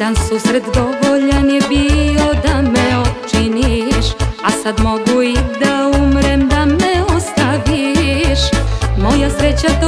Jedan susret dovoljan je bio da me očiniš A sad mogu i da umrem da me ostaviš. Moja sreća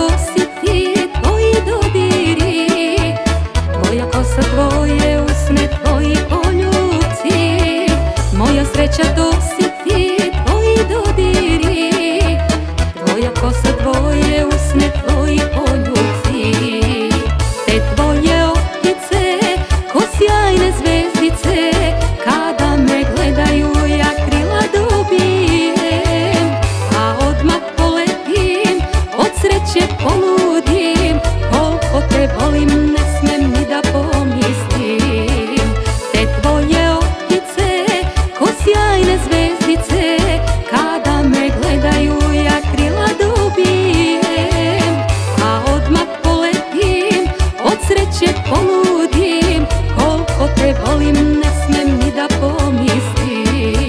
čudim Koliko te volim ne smem ni da pomislim.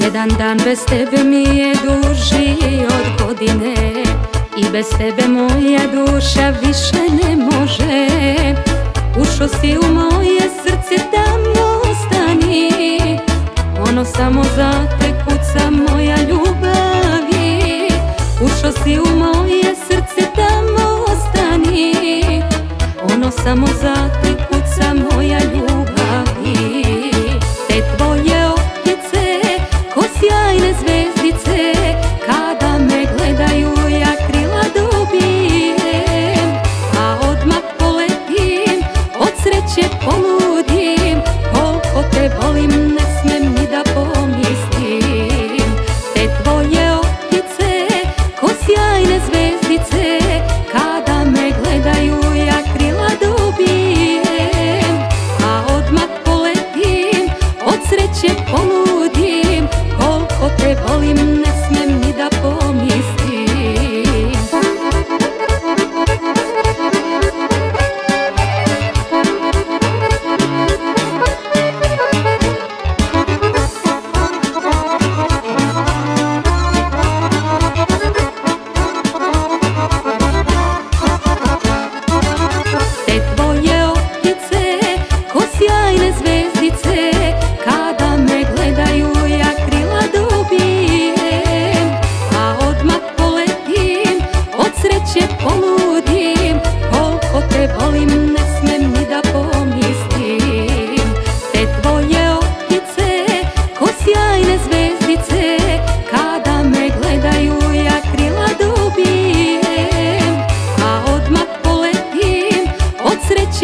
Jedan dan bez tebe mi je duži od godine. Bez tebe moja duša više ne može. Ušo si u moje srce tamo ostani Ono samo za te kuca moja ljubavi. Ušo si u moje srce tamo ostani Ono samo za te kuca moja ljubavi. alayım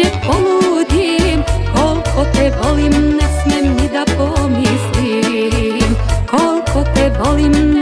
će poludim Koliko te volim ne smem ni da pomislim. Koliko te volim